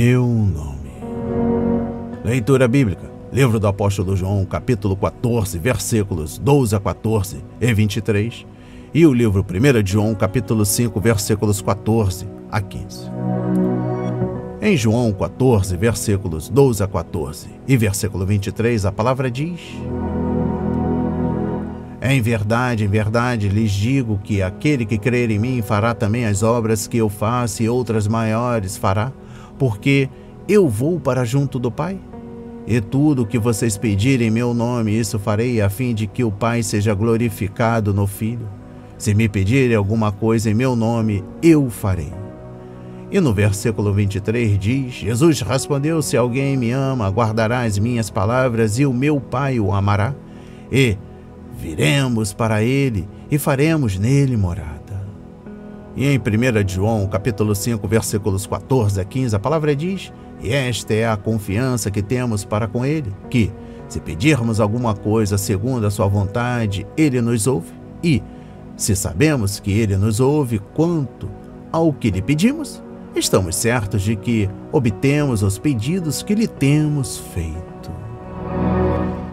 meu nome. Leitura bíblica. Livro do Apóstolo João, capítulo 14, versículos 12 a 14 e 23. E o livro 1 de João, capítulo 5, versículos 14 a 15. Em João 14, versículos 12 a 14 e versículo 23, a palavra diz: Em verdade, em verdade lhes digo que aquele que crer em mim fará também as obras que eu faço e outras maiores fará, porque eu vou para junto do Pai. E tudo o que vocês pedirem em meu nome, isso farei, a fim de que o Pai seja glorificado no Filho. Se me pedirem alguma coisa em meu nome, eu farei. E no versículo 23 diz: Jesus respondeu: Se alguém me ama, guardará as minhas palavras, e o meu Pai o amará, e viremos para ele e faremos nele morada. E em 1 João, capítulo 5, versículos 14 a 15, a palavra diz: e esta é a confiança que temos para com Ele, que, se pedirmos alguma coisa segundo a Sua vontade, Ele nos ouve. E, se sabemos que Ele nos ouve quanto ao que lhe pedimos, estamos certos de que obtemos os pedidos que lhe temos feito.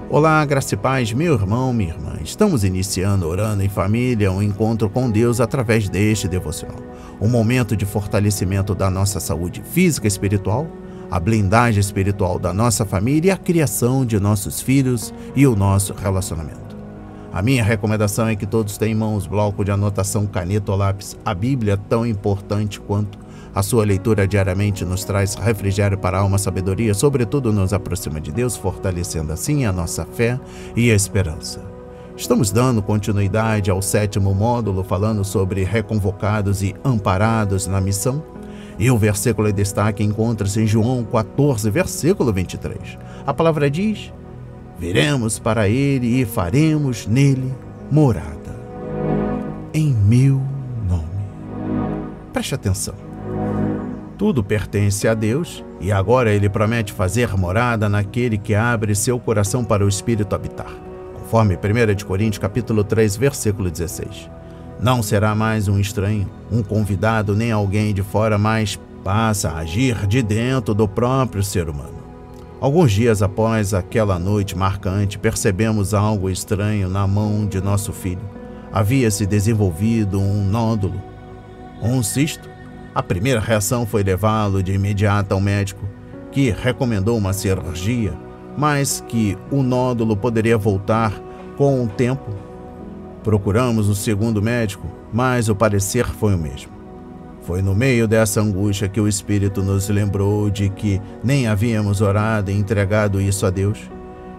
Olá, graça e paz, meu irmão, minha irmã. Estamos iniciando Orando em Família, um encontro com Deus através deste devocional. Um momento de fortalecimento da nossa saúde física e espiritual a blindagem espiritual da nossa família e a criação de nossos filhos e o nosso relacionamento. A minha recomendação é que todos tenham em mãos bloco de anotação, caneta ou lápis. A Bíblia, é tão importante quanto a sua leitura diariamente, nos traz refrigério para a alma, sabedoria, sobretudo nos aproxima de Deus, fortalecendo assim a nossa fé e a esperança. Estamos dando continuidade ao sétimo módulo, falando sobre reconvocados e amparados na missão. E o versículo de destaque encontra-se em João 14, versículo 23. A palavra diz: Viremos para ele e faremos nele morada. Em meu nome. Preste atenção. Tudo pertence a Deus e agora ele promete fazer morada naquele que abre seu coração para o Espírito habitar. Conforme 1 Coríntios capítulo 3, versículo 16. Não será mais um estranho, um convidado, nem alguém de fora, mas passa a agir de dentro do próprio ser humano. Alguns dias após aquela noite marcante, percebemos algo estranho na mão de nosso filho. Havia se desenvolvido um nódulo, um cisto. A primeira reação foi levá-lo de imediato ao médico, que recomendou uma cirurgia, mas que o nódulo poderia voltar com o tempo Procuramos o segundo médico, mas o parecer foi o mesmo. Foi no meio dessa angústia que o Espírito nos lembrou de que nem havíamos orado e entregado isso a Deus.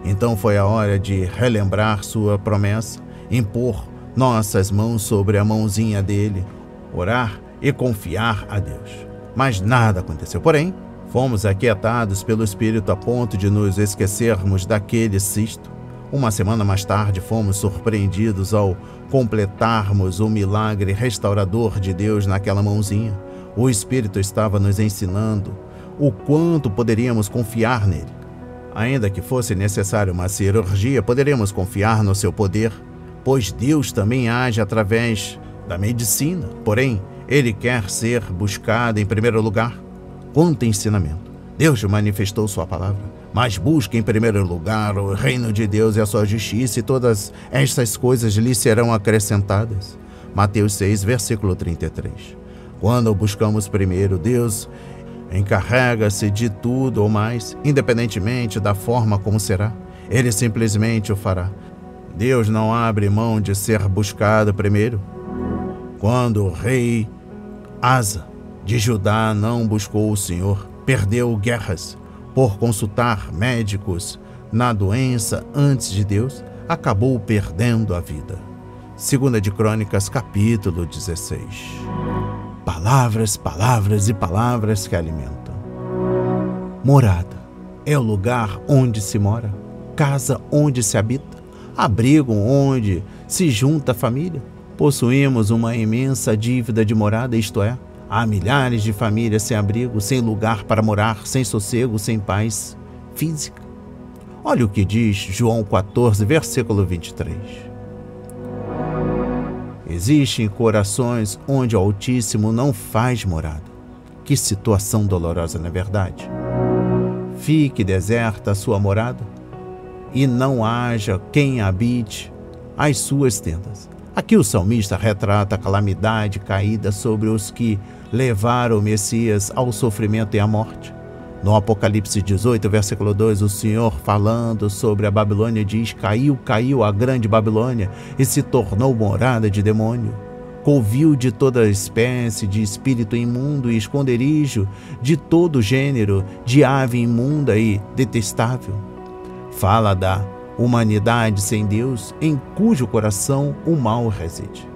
Então foi a hora de relembrar sua promessa, impor nossas mãos sobre a mãozinha dele, orar e confiar a Deus. Mas nada aconteceu. Porém, fomos aquietados pelo Espírito a ponto de nos esquecermos daquele cisto uma semana mais tarde, fomos surpreendidos ao completarmos o milagre restaurador de Deus naquela mãozinha. O Espírito estava nos ensinando o quanto poderíamos confiar nele. Ainda que fosse necessário uma cirurgia, poderíamos confiar no seu poder, pois Deus também age através da medicina. Porém, ele quer ser buscado em primeiro lugar. Quanto ensinamento! Deus manifestou sua palavra mas busque em primeiro lugar o reino de Deus e a sua justiça, e todas estas coisas lhe serão acrescentadas. Mateus 6, versículo 33. Quando buscamos primeiro Deus, encarrega-se de tudo ou mais, independentemente da forma como será. Ele simplesmente o fará. Deus não abre mão de ser buscado primeiro. Quando o rei Asa de Judá não buscou o Senhor, perdeu guerras, por consultar médicos na doença antes de Deus, acabou perdendo a vida. Segunda de Crônicas, capítulo 16. Palavras, palavras e palavras que alimentam. Morada é o lugar onde se mora, casa onde se habita, abrigo onde se junta a família. Possuímos uma imensa dívida de morada, isto é, Há milhares de famílias sem abrigo, sem lugar para morar, sem sossego, sem paz física. Olha o que diz João 14, versículo 23. Existem corações onde o Altíssimo não faz morada. Que situação dolorosa, não é verdade? Fique deserta a sua morada e não haja quem habite as suas tendas. Aqui o salmista retrata a calamidade caída sobre os que levaram o Messias ao sofrimento e à morte. No Apocalipse 18, versículo 2, o Senhor, falando sobre a Babilônia, diz: Caiu, caiu a grande Babilônia e se tornou morada de demônio. Covil de toda espécie de espírito imundo e esconderijo de todo gênero de ave imunda e detestável. Fala da humanidade sem Deus, em cujo coração o mal reside.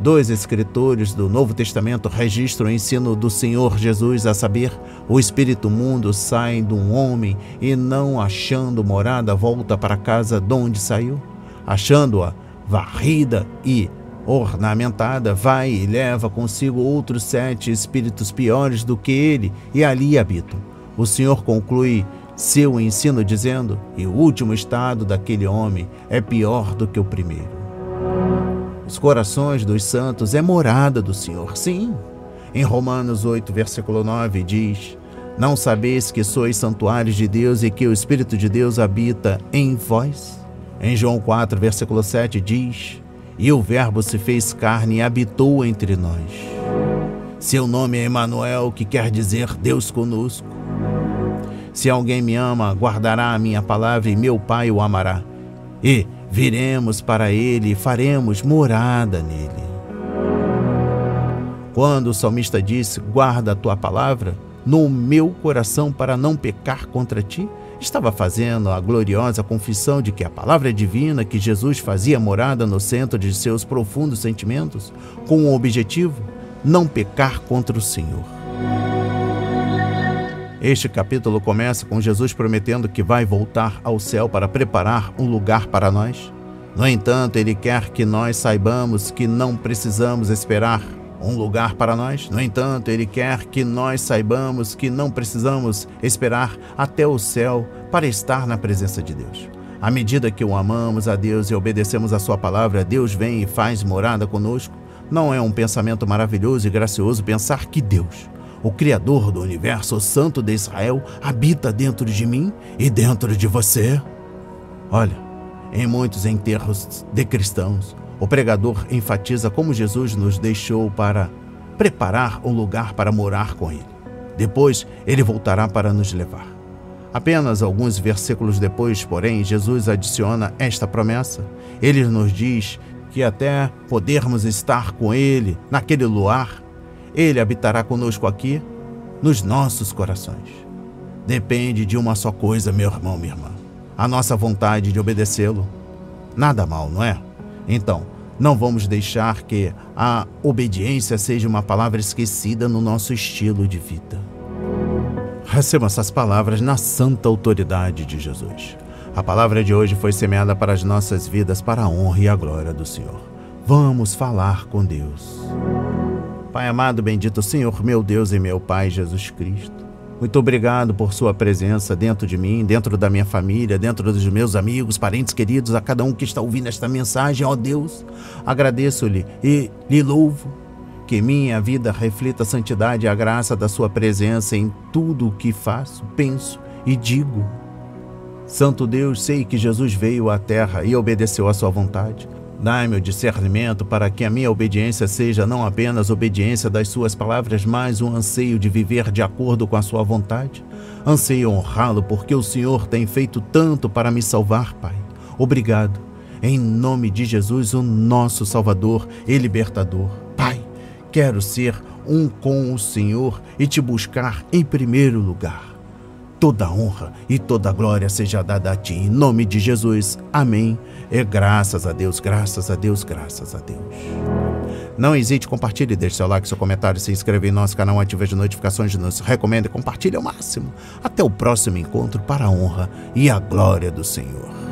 Dois escritores do Novo Testamento registram o ensino do Senhor Jesus, a saber, o espírito mundo sai de um homem e, não achando morada, volta para a casa de onde saiu. Achando-a varrida e ornamentada, vai e leva consigo outros sete espíritos piores do que ele e ali habitam. O Senhor conclui seu ensino dizendo: E o último estado daquele homem é pior do que o primeiro. Os corações dos santos é morada do Senhor. Sim. Em Romanos 8, versículo 9 diz: Não sabeis que sois santuários de Deus e que o Espírito de Deus habita em vós? Em João 4, versículo 7 diz: E o Verbo se fez carne e habitou entre nós. Seu nome é Emanuel, que quer dizer Deus conosco. Se alguém me ama, guardará a minha palavra e meu Pai o amará. E viremos para ele e faremos morada nele. Quando o salmista disse: Guarda a tua palavra no meu coração para não pecar contra ti, estava fazendo a gloriosa confissão de que a palavra divina que Jesus fazia morada no centro de seus profundos sentimentos, com o objetivo não pecar contra o Senhor. Este capítulo começa com Jesus prometendo que vai voltar ao céu para preparar um lugar para nós. No entanto, ele quer que nós saibamos que não precisamos esperar um lugar para nós. No entanto, ele quer que nós saibamos que não precisamos esperar até o céu para estar na presença de Deus. À medida que o amamos a Deus e obedecemos a sua palavra, Deus vem e faz morada conosco. Não é um pensamento maravilhoso e gracioso pensar que Deus o Criador do universo, o Santo de Israel, habita dentro de mim e dentro de você. Olha, em muitos enterros de cristãos, o pregador enfatiza como Jesus nos deixou para preparar um lugar para morar com Ele. Depois, Ele voltará para nos levar. Apenas alguns versículos depois, porém, Jesus adiciona esta promessa. Ele nos diz que até podermos estar com Ele naquele luar, ele habitará conosco aqui, nos nossos corações. Depende de uma só coisa, meu irmão, minha irmã: a nossa vontade de obedecê-lo. Nada mal, não é? Então, não vamos deixar que a obediência seja uma palavra esquecida no nosso estilo de vida. Receba essas palavras na santa autoridade de Jesus. A palavra de hoje foi semeada para as nossas vidas, para a honra e a glória do Senhor. Vamos falar com Deus. Pai amado, bendito Senhor, meu Deus e meu Pai Jesus Cristo. Muito obrigado por Sua presença dentro de mim, dentro da minha família, dentro dos meus amigos, parentes queridos, a cada um que está ouvindo esta mensagem, ó Deus. Agradeço-lhe e lhe louvo. Que minha vida reflita a santidade e a graça da Sua presença em tudo o que faço, penso e digo. Santo Deus, sei que Jesus veio à terra e obedeceu à Sua vontade. Dai-me o discernimento para que a minha obediência seja não apenas obediência das Suas palavras, mas um anseio de viver de acordo com a Sua vontade. Anseio honrá-lo porque o Senhor tem feito tanto para me salvar, Pai. Obrigado. Em nome de Jesus, o nosso Salvador e Libertador. Pai, quero ser um com o Senhor e te buscar em primeiro lugar. Toda honra e toda glória seja dada a ti. Em nome de Jesus. Amém. E graças a Deus, graças a Deus, graças a Deus. Não hesite, compartilhe, deixe seu like, seu comentário, se inscreva em nosso canal, ative as notificações, nos recomenda e compartilhe ao máximo. Até o próximo encontro para a honra e a glória do Senhor.